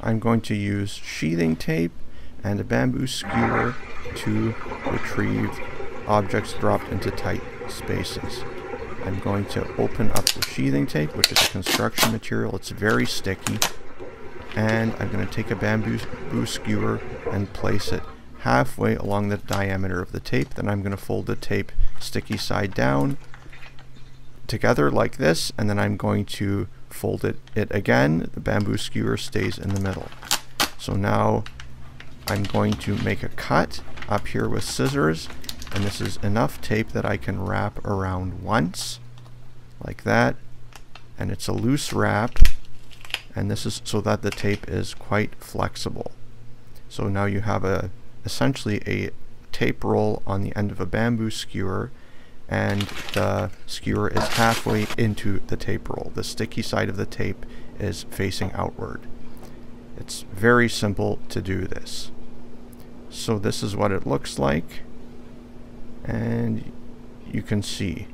I'm going to use sheathing tape and a bamboo skewer to retrieve objects dropped into tight spaces. I'm going to open up the sheathing tape, which is a construction material. It's very sticky. And I'm going to take a bamboo skewer and place it halfway along the diameter of the tape. Then I'm going to fold the tape sticky side down together like this. And then I'm going to fold it, it again. The bamboo skewer stays in the middle. So now I'm going to make a cut up here with scissors and this is enough tape that I can wrap around once like that and it's a loose wrap and this is so that the tape is quite flexible so now you have a essentially a tape roll on the end of a bamboo skewer and the skewer is halfway into the tape roll. The sticky side of the tape is facing outward. It's very simple to do this. So this is what it looks like and you can see.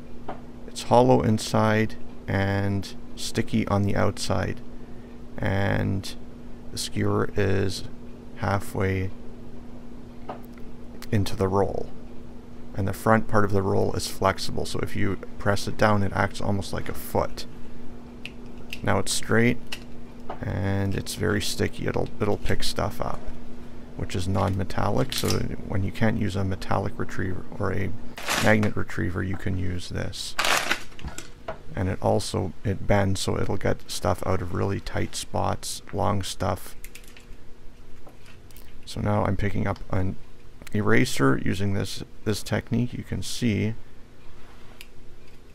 It's hollow inside and sticky on the outside and the skewer is halfway into the roll and the front part of the roll is flexible so if you press it down it acts almost like a foot. Now it's straight and it's very sticky. It'll it'll pick stuff up which is non-metallic so when you can't use a metallic retriever or a magnet retriever you can use this. And it also it bends so it'll get stuff out of really tight spots long stuff. So now I'm picking up an eraser using this this technique you can see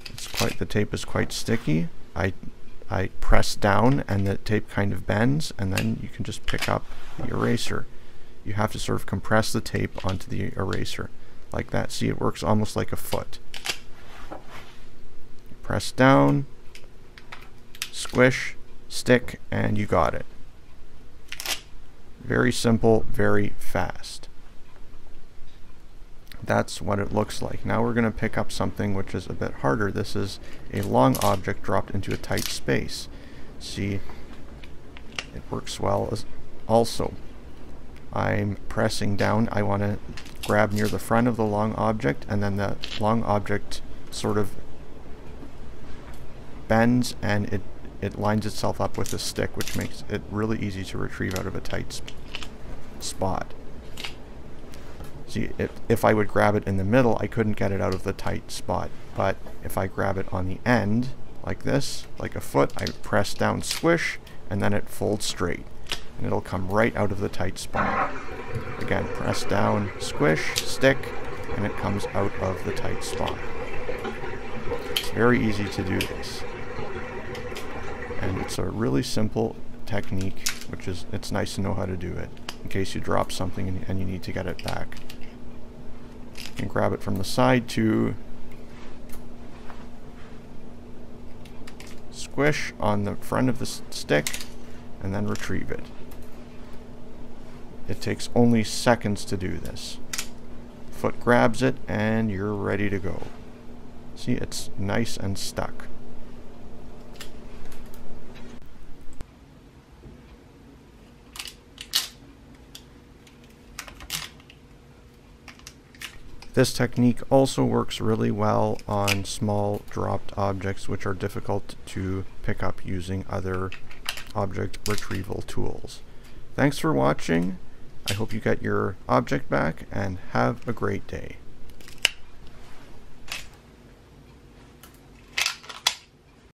it's quite the tape is quite sticky I I press down and the tape kind of bends and then you can just pick up the eraser you have to sort of compress the tape onto the eraser like that. See, it works almost like a foot. Press down, squish, stick, and you got it. Very simple, very fast. That's what it looks like. Now we're going to pick up something which is a bit harder. This is a long object dropped into a tight space. See, it works well as also. I'm pressing down. I want to grab near the front of the long object and then the long object sort of bends and it it lines itself up with a stick which makes it really easy to retrieve out of a tight sp spot. See, if, if I would grab it in the middle, I couldn't get it out of the tight spot. But if I grab it on the end, like this, like a foot, I press down, squish, and then it folds straight and it'll come right out of the tight spot. Again, press down, squish, stick, and it comes out of the tight spot. It's very easy to do this. And it's a really simple technique, which is, it's nice to know how to do it, in case you drop something and, and you need to get it back. Can grab it from the side to squish on the front of the stick and then retrieve it. It takes only seconds to do this. Foot grabs it and you're ready to go. See, it's nice and stuck. This technique also works really well on small dropped objects which are difficult to pick up using other object retrieval tools. Thanks for watching. I hope you get your object back and have a great day.